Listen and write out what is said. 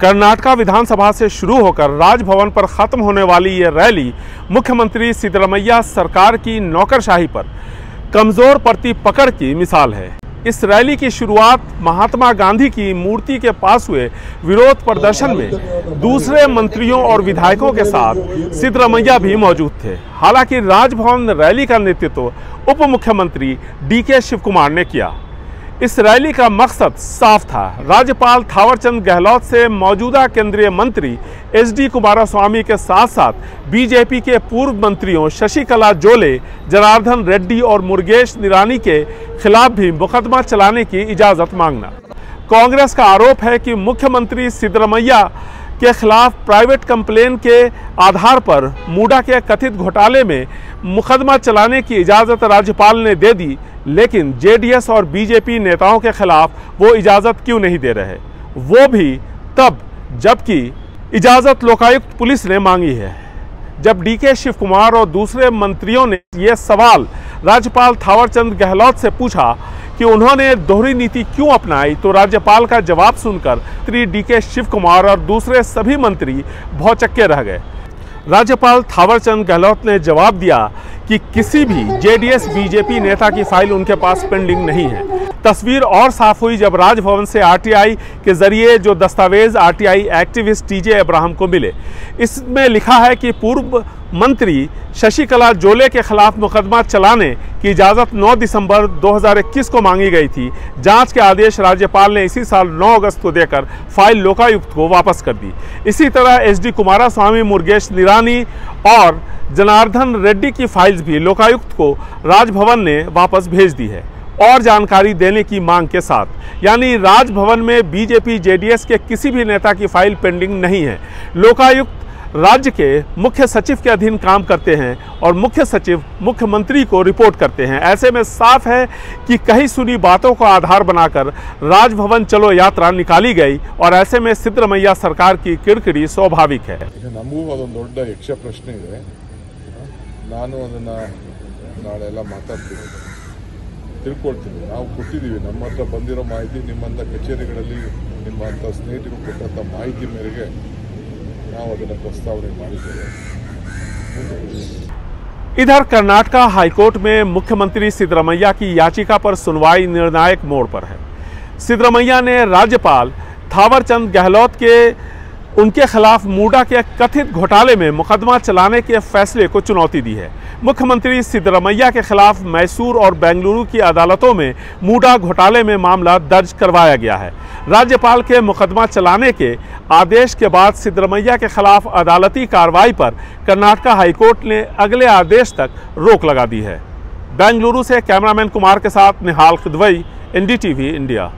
कर्नाटका विधानसभा से शुरू होकर राजभवन पर खत्म होने वाली ये रैली मुख्यमंत्री सिद्धरमैया सरकार की नौकरशाही पर कमज़ोर पड़ती पकड़ की मिसाल है। इस रैली की शुरुआत महात्मा गांधी की मूर्ति के पास हुए विरोध प्रदर्शन में दूसरे मंत्रियों और विधायकों के साथ सिद्धरमैया भी मौजूद थे। हालाँकि राजभवन रैली का नेतृत्व उप मुख्यमंत्री डी के शिव कुमार ने किया। इस रैली का मकसद साफ़ था। राज्यपाल थावरचंद गहलोत से मौजूदा केंद्रीय मंत्री एच डी कुमारस्वामी के साथ साथ बीजेपी के पूर्व मंत्रियों शशिकला जोले, जनार्दन रेड्डी और मुर्गेश निरानी के खिलाफ भी मुकदमा चलाने की इजाज़त मांगना। कांग्रेस का आरोप है कि मुख्यमंत्री सिद्धरमैया के खिलाफ प्राइवेट कंप्लेन के आधार पर मूडा के कथित घोटाले में मुकदमा चलाने की इजाज़त राज्यपाल ने दे दी। लेकिन जेडीएस और बीजेपी नेताओं के खिलाफ वो इजाज़त क्यों नहीं दे रहे? वो भी तब, जबकि इजाज़त लोकायुक्त पुलिस ने मांगी है। जब डीके शिव कुमार और दूसरे मंत्रियों ने ये सवाल राज्यपाल थावरचंद गहलोत से पूछा कि उन्होंने दोहरी नीति क्यों अपनाई तो राज्यपाल का जवाब सुनकर श्री डीके शिव कुमार और दूसरे सभी मंत्री भौचक्के रह गए। राज्यपाल थावरचंद गहलोत ने जवाब दिया कि किसी भी जेडीएस, बीजेपी नेता की फ़ाइल उनके पास पेंडिंग नहीं है। तस्वीर और साफ़ हुई जब राजभवन से आरटीआई के ज़रिए जो दस्तावेज़ आरटीआई एक्टिविस्ट टीजे अब्राहम को मिले। इसमें लिखा है कि पूर्व मंत्री शशिकला जोले के खिलाफ मुकदमा चलाने की इजाज़त 9 दिसंबर 2021 को मांगी गई थी। जाँच के आदेश राज्यपाल ने इसी साल 9 अगस्त को देकर फ़ाइल लोकायुक्त को वापस कर दी। इसी तरह एच डी कुमारास्वामी, मुर्गेश निरानी और जनार्दन रेड्डी की फाइल्स भी लोकायुक्त को राजभवन ने वापस भेज दी है। और जानकारी देने की मांग के साथ यानी राजभवन में बीजेपी जेडीएस के किसी भी नेता की फाइल पेंडिंग नहीं है लोकायुक्त राज्य के मुख्य सचिव के अधीन काम करते हैं और मुख्य सचिव मुख्यमंत्री को रिपोर्ट करते हैं ऐसे में साफ है कि कहीं सुनी बातों को आधार बनाकर राजभवन चलो यात्रा निकाली गई और ऐसे में सिद्धरमैया सरकार की किड़किड़ी स्वाभाविक है ಈಗ ನಮಗೂ ಅದೊಂದು ದೊಡ್ಡ ಯಕ್ಷ ಪ್ರಶ್ನೆ ಇದೆ ನಾನು ಅದನ್ನು ನಾಳೆ ಎಲ್ಲ ಮಾತಾಡ್ತೀನಿ ತಿಳ್ಕೊಳ್ತೀನಿ ನಾವು ಕೊಟ್ಟಿದ್ದೀವಿ ನಮ್ಮ ಹತ್ರ ಬಂದಿರೋ ಮಾಹಿತಿ ನಿಮ್ಮಂಥ ಕಚೇರಿಗಳಲ್ಲಿ ನಿಮ್ಮಂಥ ಸ್ನೇಹಿತರು ಕೊಟ್ಟಂಥ ಮಾಹಿತಿ ಮೇರೆಗೆ ನಾವು ಅದನ್ನು ಪ್ರಸ್ತಾವನೆ ಮಾಡಿದ್ದೇವೆ इधर कर्नाटका हाईकोर्ट में मुख्यमंत्री सिद्धरमैया की याचिका पर सुनवाई निर्णायक मोड़ पर है सिद्धरमैया ने राज्यपाल थावरचंद गहलोत के उनके खिलाफ मूडा के कथित घोटाले में मुकदमा चलाने के फैसले को चुनौती दी है मुख्यमंत्री सिद्धरमैया के खिलाफ मैसूर और बेंगलुरु की अदालतों में मूडा घोटाले में मामला दर्ज करवाया गया है। राज्यपाल के मुकदमा चलाने के आदेश के बाद सिद्धरमैया के खिलाफ अदालती कार्रवाई पर कर्नाटका हाईकोर्ट ने अगले आदेश तक रोक लगा दी है। बेंगलुरु से कैमरामैन कुमार के साथ निहाल खुदवई, एनडीटीवी इंडिया।